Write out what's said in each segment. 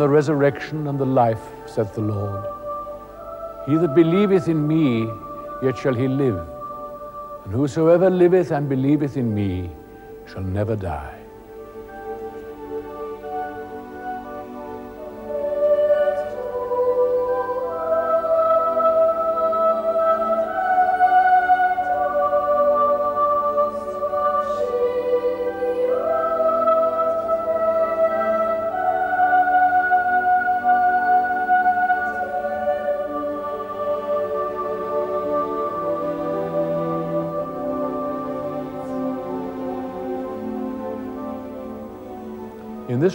The resurrection and the life, saith the Lord. He that believeth in me, yet shall he live. And whosoever liveth and believeth in me shall never die.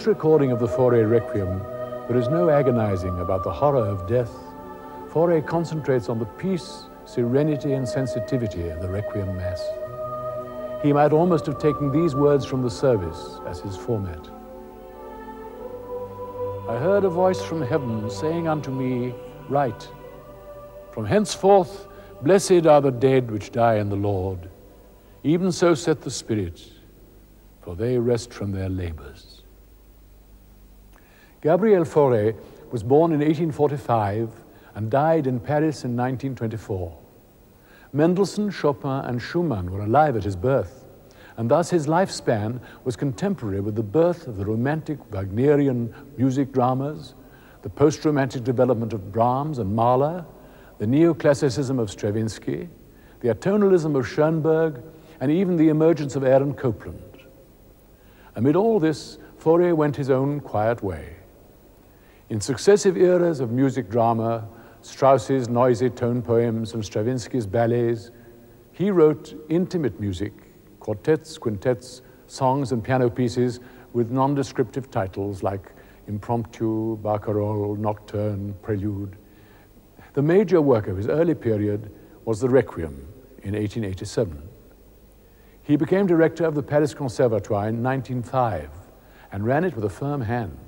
This recording of the Fauré Requiem, there is no agonizing about the horror of death. Fauré concentrates on the peace, serenity, and sensitivity of the Requiem Mass. He might almost have taken these words from the service as his format. I heard a voice from heaven saying unto me, Write, from henceforth blessed are the dead which die in the Lord. Even so saith the Spirit, for they rest from their labors. Gabriel Fauré was born in 1845 and died in Paris in 1924. Mendelssohn, Chopin, and Schumann were alive at his birth, and thus his lifespan was contemporary with the birth of the romantic Wagnerian music dramas, the post-romantic development of Brahms and Mahler, the neoclassicism of Stravinsky, the atonalism of Schoenberg, and even the emergence of Aaron Copland. Amid all this, Fauré went his own quiet way. In successive eras of music drama, Strauss's noisy tone poems and Stravinsky's ballets, he wrote intimate music, quartets, quintets, songs, and piano pieces with nondescriptive titles like Impromptu, Barcarolle, Nocturne, Prelude. The major work of his early period was the Requiem in 1887. He became director of the Paris Conservatoire in 1905 and ran it with a firm hand.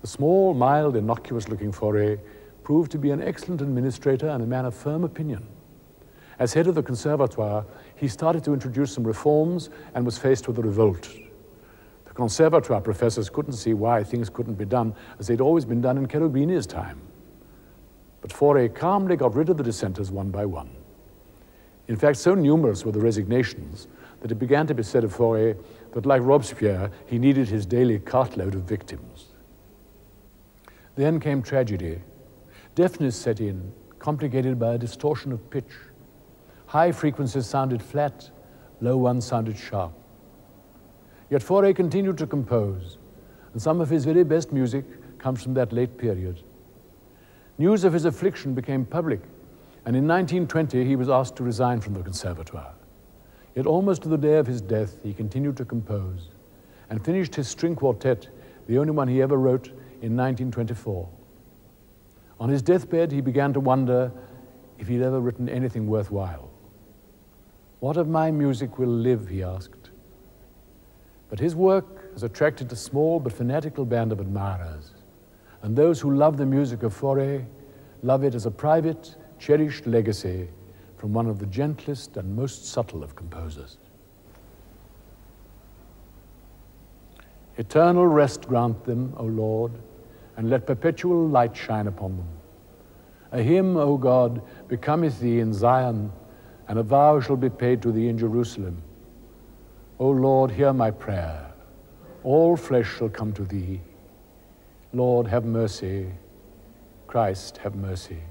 The small, mild, innocuous-looking Fauré proved to be an excellent administrator and a man of firm opinion. As head of the Conservatoire, he started to introduce some reforms and was faced with a revolt. The Conservatoire professors couldn't see why things couldn't be done as they'd always been done in Cherubini's time. But Fauré calmly got rid of the dissenters one by one. In fact, so numerous were the resignations that it began to be said of Fauré that, like Robespierre, he needed his daily cartload of victims. Then came tragedy. Deafness set in, complicated by a distortion of pitch. High frequencies sounded flat, low ones sounded sharp. Yet Fauré continued to compose, and some of his very best music comes from that late period. News of his affliction became public, and in 1920 he was asked to resign from the Conservatoire. Yet almost to the day of his death, he continued to compose and finished his string quartet, the only one he ever wrote in 1924. On his deathbed, he began to wonder if he'd ever written anything worthwhile. What of my music will live, he asked. But his work has attracted a small but fanatical band of admirers, and those who love the music of Fauré love it as a private, cherished legacy from one of the gentlest and most subtle of composers. Eternal rest grant them, O Lord, and let perpetual light shine upon them. A hymn, O God, becometh thee in Zion, and a vow shall be paid to thee in Jerusalem. O Lord, hear my prayer. All flesh shall come to thee. Lord, have mercy. Christ, have mercy.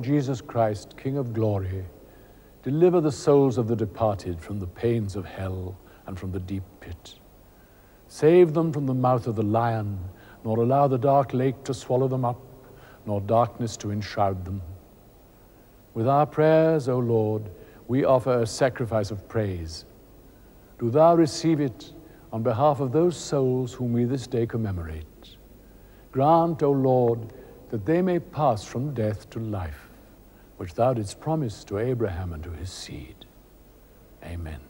Lord Jesus Christ, King of glory, deliver the souls of the departed from the pains of hell and from the deep pit. Save them from the mouth of the lion, nor allow the dark lake to swallow them up, nor darkness to enshroud them. With our prayers, O Lord, we offer a sacrifice of praise. Do thou receive it on behalf of those souls whom we this day commemorate. Grant, O Lord, that they may pass from death to life, which thou didst promise to Abraham and to his seed. Amen.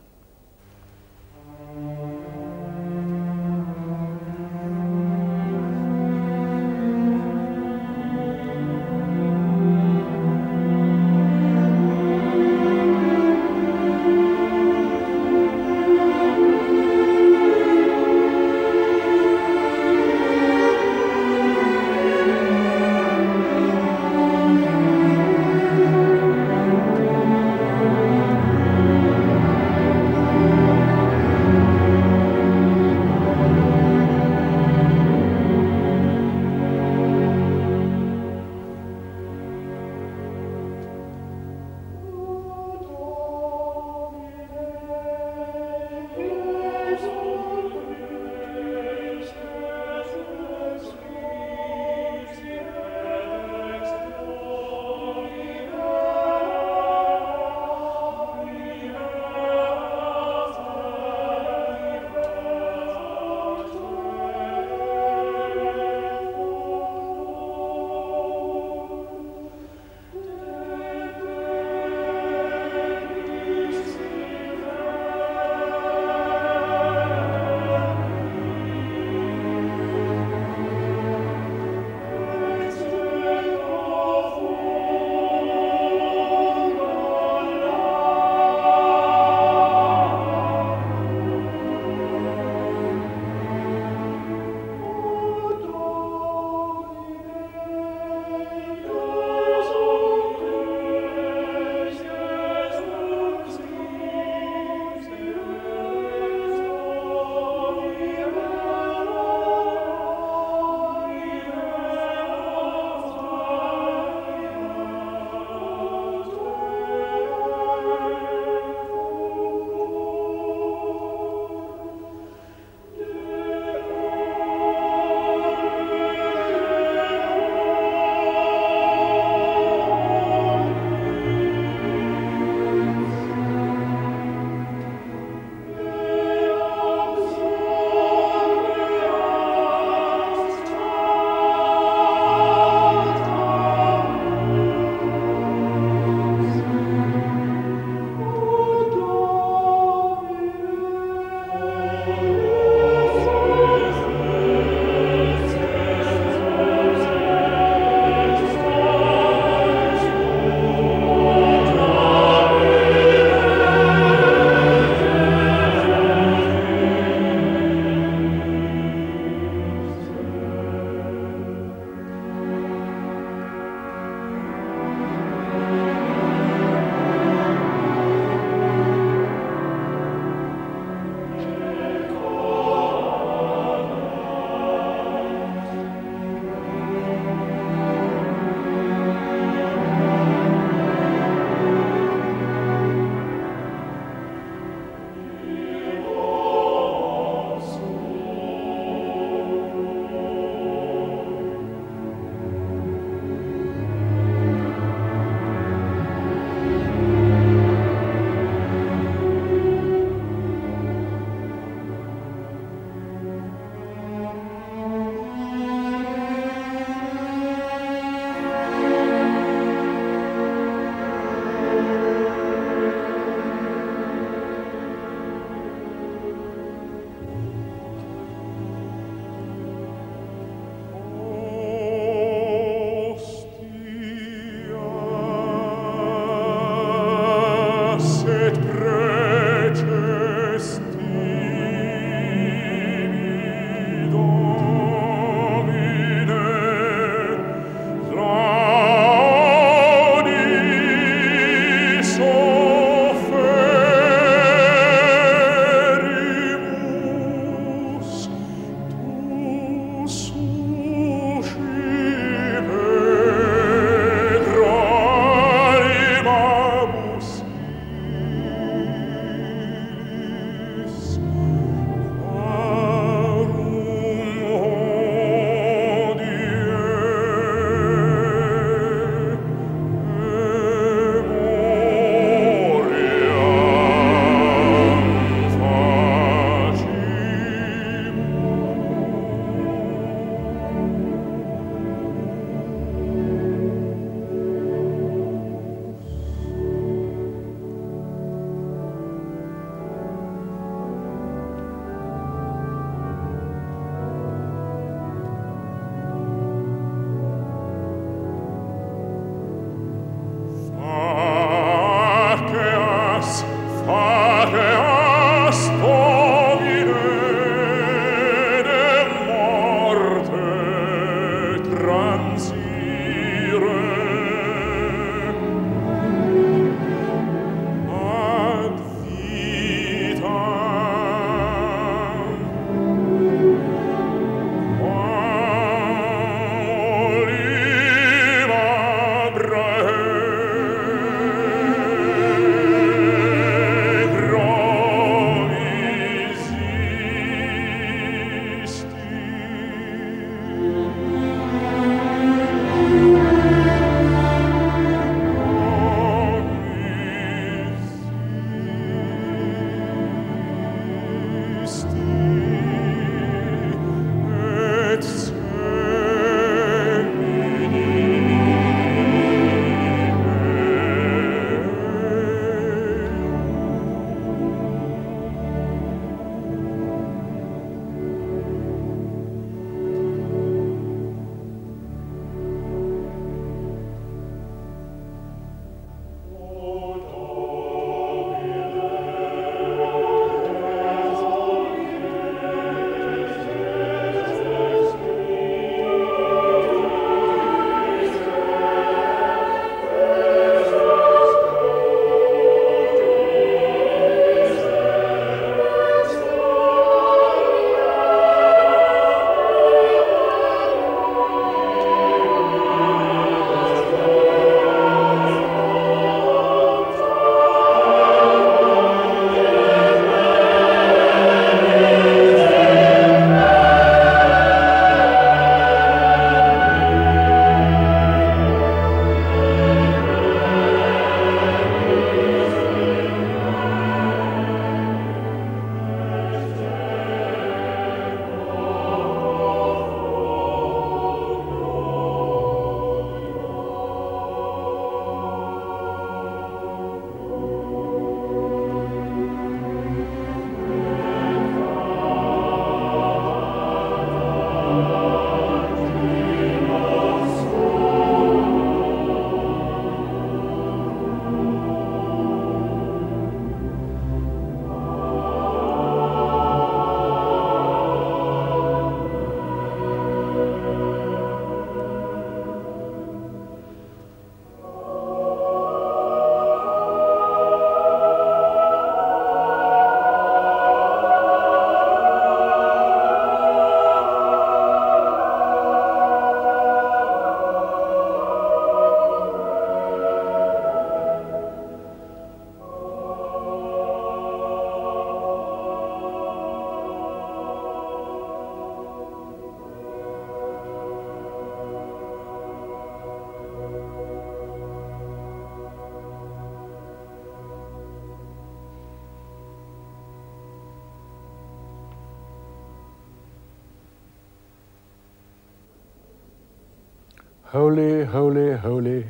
Holy, holy, holy,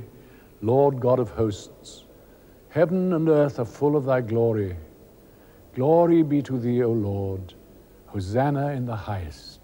Lord God of hosts, heaven and earth are full of thy glory. Glory be to thee, O Lord. Hosanna in the highest.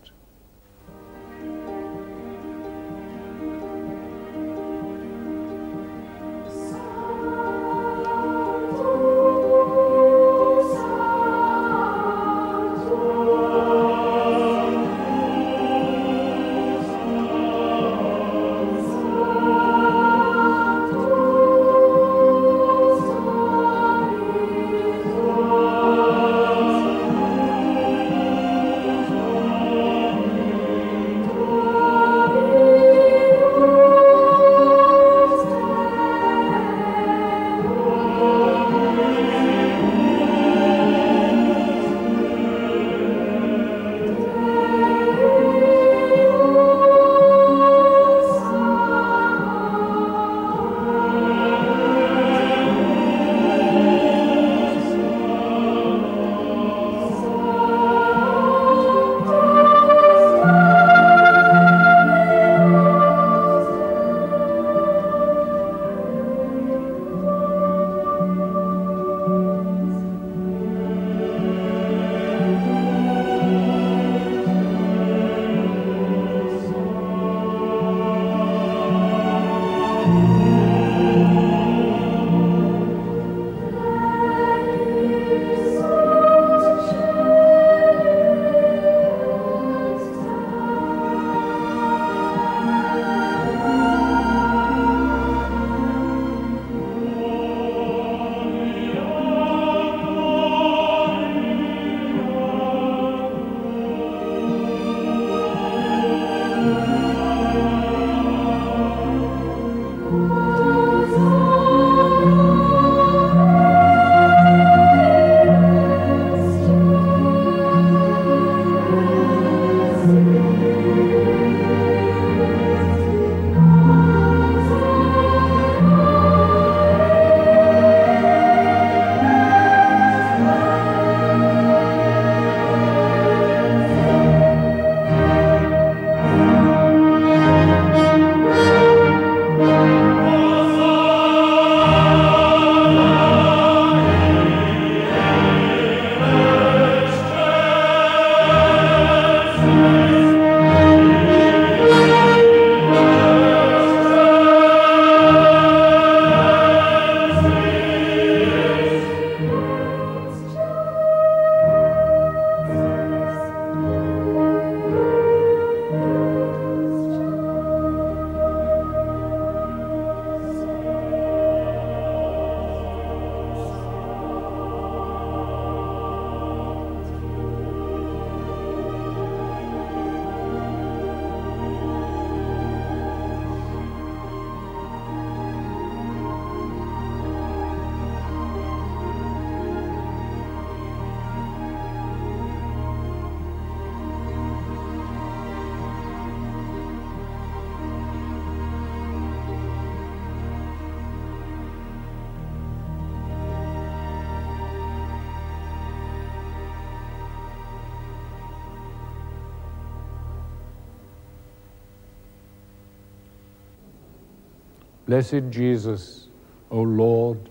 Blessed Jesus, O Lord,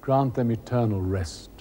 grant them eternal rest.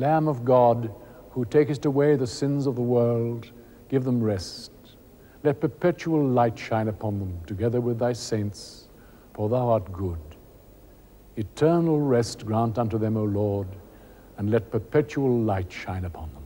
Lamb of God, who takest away the sins of the world, give them rest. Let perpetual light shine upon them, together with thy saints, for thou art good. Eternal rest grant unto them, O Lord, and let perpetual light shine upon them.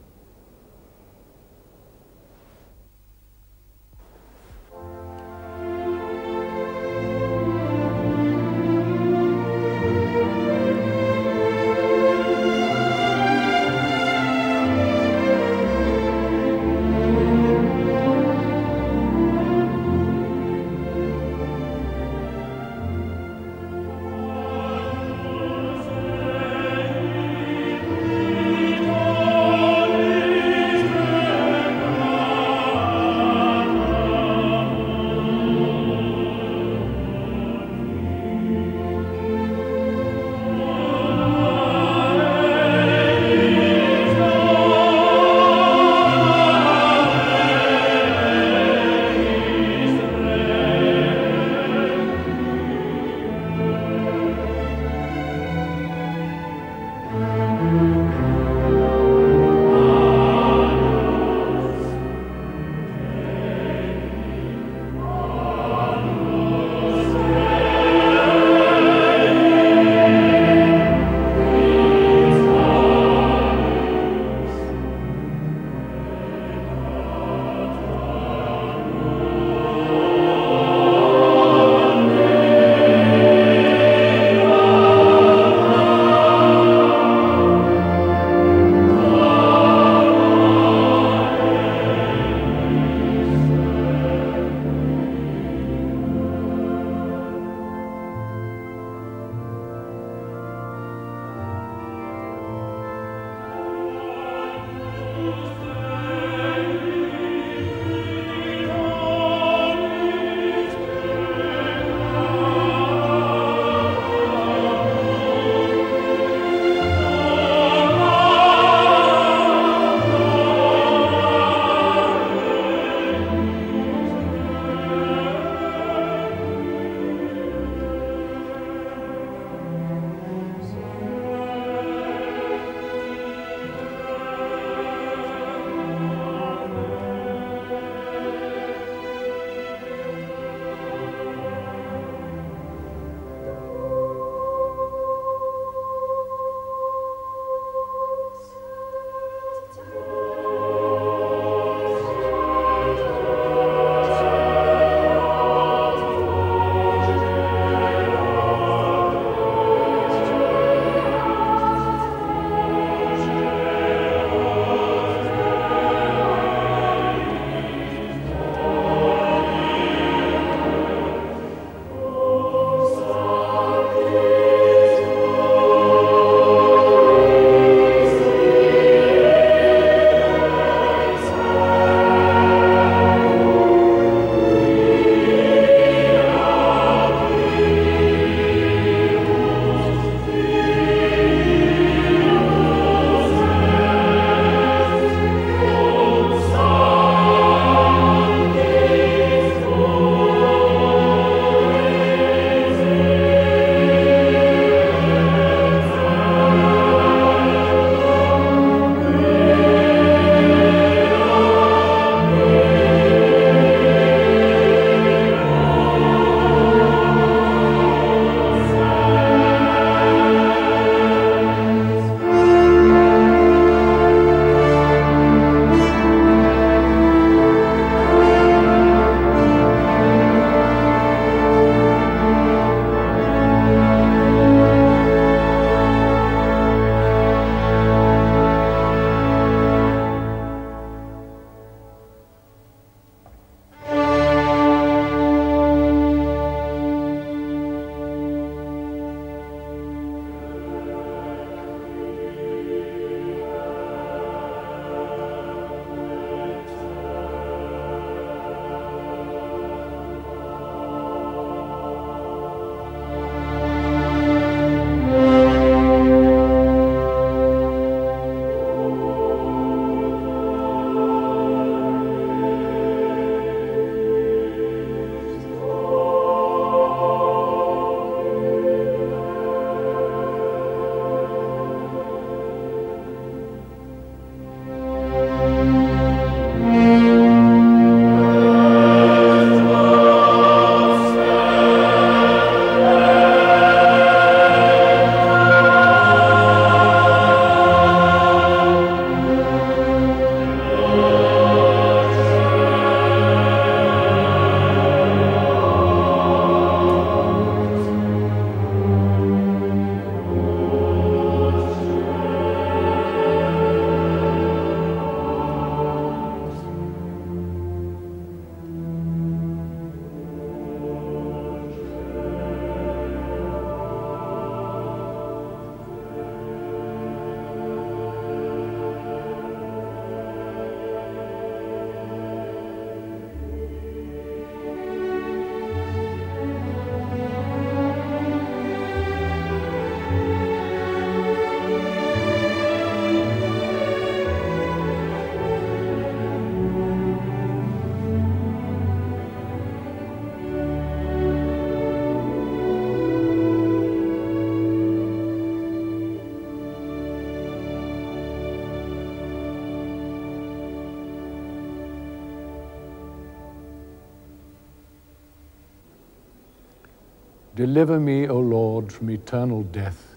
Deliver me, O Lord, from eternal death,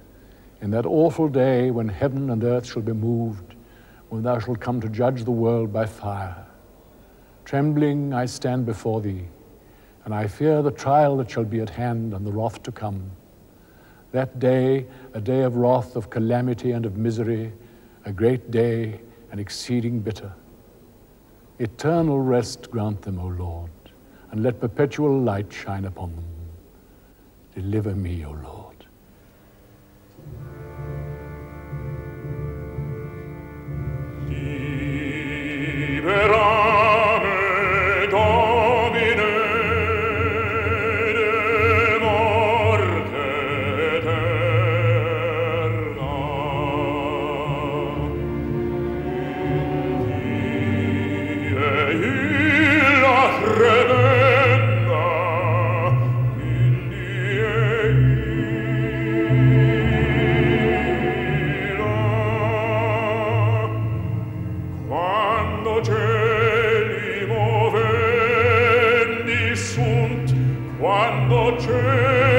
in that awful day when heaven and earth shall be moved, when thou shalt come to judge the world by fire. Trembling I stand before thee, and I fear the trial that shall be at hand and the wrath to come. That day, a day of wrath, of calamity, and of misery, a great day and exceeding bitter. Eternal rest grant them, O Lord, and let perpetual light shine upon them. Deliver me, O Lord. Quando cieli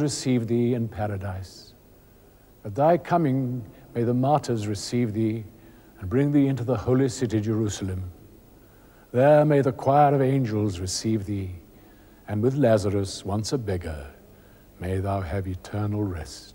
receive thee in paradise. At thy coming, may the martyrs receive thee and bring thee into the holy city Jerusalem. There may the choir of angels receive thee, and with Lazarus, once a beggar, may thou have eternal rest.